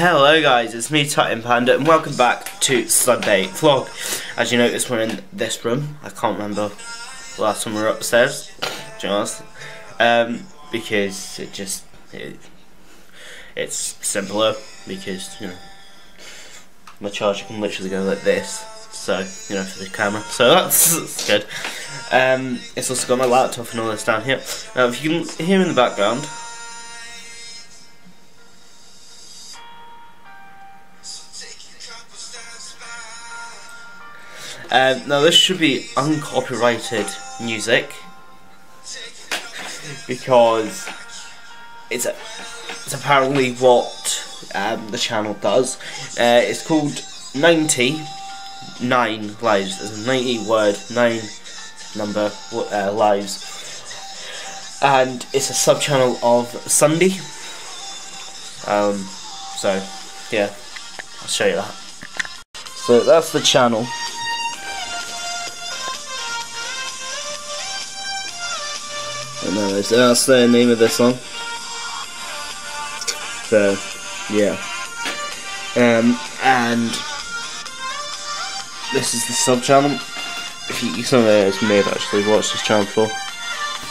Hello guys, it's me Tartan Panda and welcome back to Sunday Vlog. As you notice we're in this room. I can't remember last time we were upstairs, honest. Um, because it just it, it's simpler because you know my charger can literally go like this. So, you know, for the camera. So that's, that's good. Um, it's also got my laptop and all this down here. Now if you can hear in the background Um, now this should be uncopyrighted music because it's a, it's apparently what um, the channel does. Uh, it's called 90 nine lives. There's a 90 word nine number uh, lives, and it's a sub channel of Sunday. Um, so yeah, I'll show you that. So that's the channel. So that's the name of the song. So, yeah. Um, and this is the sub channel. If you, some of those may have actually watched this channel before.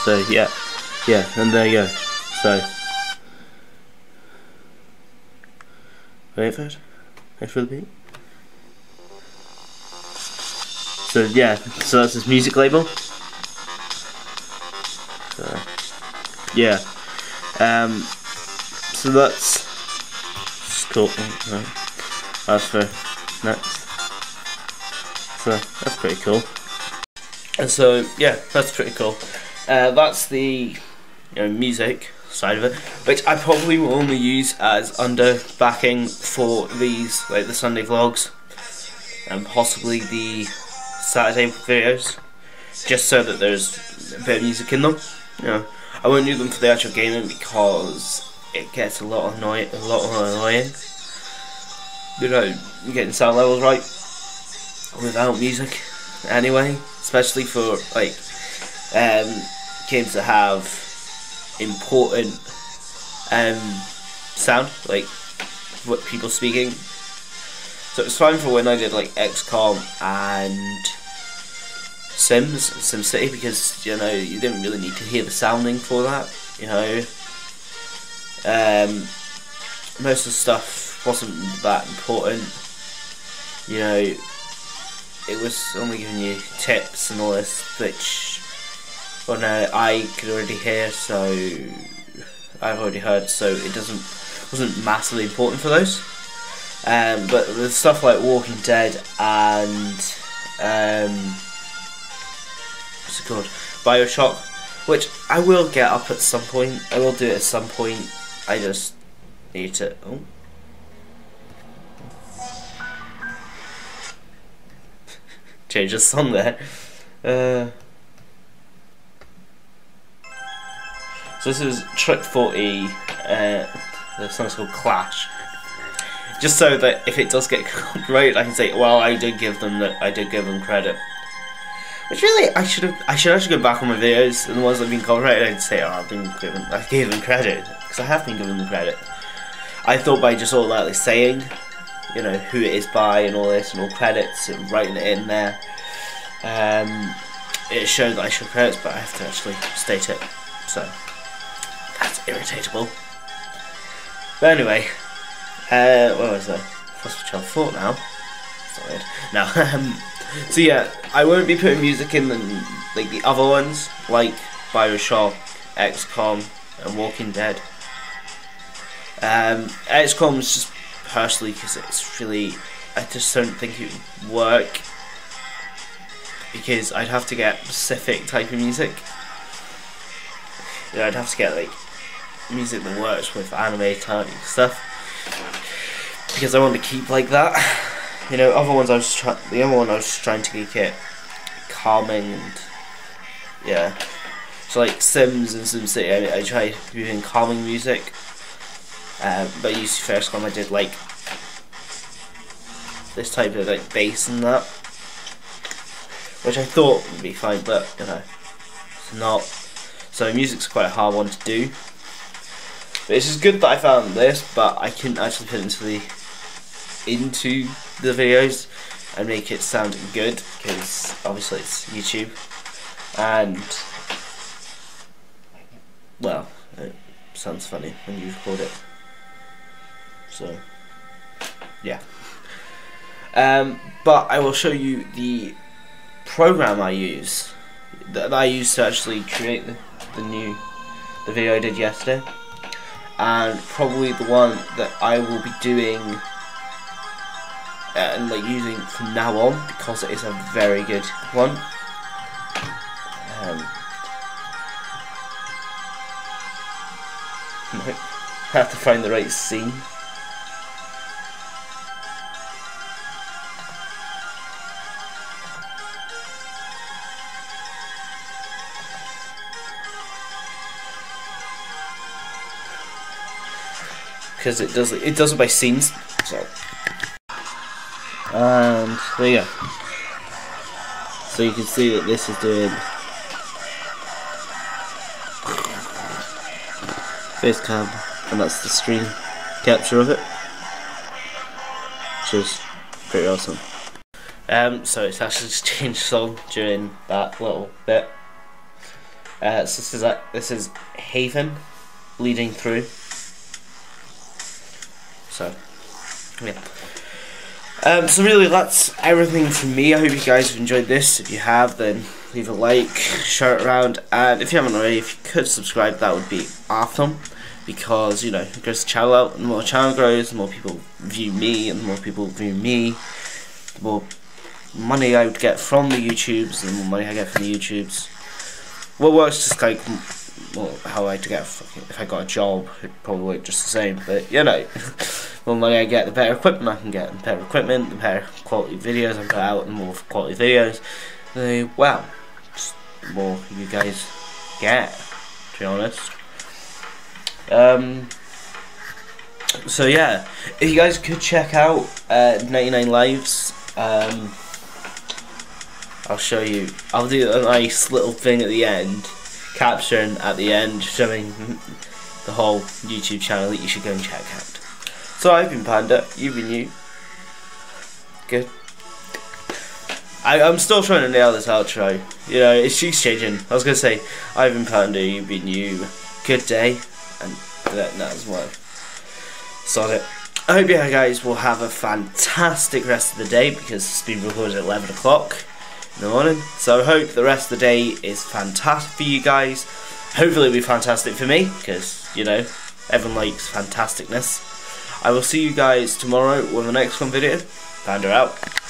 So, yeah. Yeah, and there you go. So, wait for it. Wait for the beat. So, yeah, so that's his music label. So, yeah. Um, so that's, cool. That's for next. So that's pretty cool. And so yeah, that's pretty cool. Uh, that's the you know music side of it, which I probably will only use as under backing for these like the Sunday vlogs and possibly the Saturday videos, just so that there's a bit of music in them. Know, I won't use them for the actual gaming because it gets a lot annoying, a lot annoying. You know, getting sound levels right without music. Anyway, especially for like um, games that have important um, sound, like what people speaking. So it's fine for when I did like XCOM and Sims, SimCity, because you know you didn't really need to hear the sounding for that. You know, um, most of the stuff wasn't that important. You know, it was only giving you tips and all this, which well, no, I could already hear, so I've already heard, so it doesn't wasn't massively important for those. Um, but the stuff like Walking Dead and um, what's it called? Bioshock, which I will get up at some point. I will do it at some point. I just need to. Oh. Change the song there. Uh, so this is Trick 40. Uh, the song's called Clash just so that if it does get copyrighted, I can say, well, I did give them that I did give them credit. Which really, I should have. I should actually go back on my videos and the ones that have been copyrighted. I'd say, oh, I've been given. I gave them credit because I have been given them credit. I thought by just automatically saying, you know, who it is by and all this and all credits and writing it in there, um, it showed that I should credits, but I have to actually state it. So that's irritatable. But anyway, uh, where was I? Hospital Fort now. Sorry. Now, um, so yeah, I won't be putting music in the, like the other ones, like Bioshock, XCOM, and Walking Dead. Um, XCOM is just personally because it's really, I just don't think it would work because I'd have to get specific type of music. Know, I'd have to get like music that works with anime type stuff because I want to keep like that. You know, other ones I was trying. The other one I was trying to keep it calming and yeah. So like Sims and SimCity, I, I tried using calming music. Um, but used first one I did like this type of like bass and that, which I thought would be fine, but you know, it's not. So music's quite a hard one to do. But it's just good that I found this, but I couldn't actually put it into the into the videos and make it sound good because obviously it's YouTube. And well it sounds funny when you record it. So yeah. Um, but I will show you the program I use that I used to actually create the, the new the video I did yesterday. And probably the one that I will be doing and like using from now on because it is a very good one. Um, have to find the right scene. Because it does it does it by scenes, so and there you go. So you can see that this is doing face cam, and that's the screen capture of it, which is pretty awesome. Um, so it's actually just changed song during that little bit. Uh, so this is uh, this is Haven leading through. So yeah. Um, so really that's everything from me. I hope you guys have enjoyed this. If you have then leave a like, share it around and if you haven't already, if you could subscribe that would be awesome because you know it grows the channel out and the more the channel grows the more people view me and the more people view me the more money I would get from the YouTubes and the more money I get from the YouTubes. What works just like well, how I to get if I got a job, it'd probably work just the same. But you know, more money I get, the better equipment I can get. The better equipment, the better quality videos I can put out, the more quality videos, the well, the more you guys get. To be honest. Um. So yeah, if you guys could check out uh, 99 Lives. Um, I'll show you. I'll do a nice little thing at the end caption at the end showing the whole YouTube channel that you should go and check out. So I've been Panda, you've been you. Good. I, I'm still trying to nail this outro. You know, it's she's changing. I was gonna say, I've been Panda, you've been you. Good day, and that, that as well. Sod it. I hope you guys will have a fantastic rest of the day because it's been recorded at 11 o'clock in the morning. So I hope the rest of the day is fantastic for you guys. Hopefully it'll be fantastic for me, because, you know, everyone likes fantasticness. I will see you guys tomorrow with the next one video. Panda out.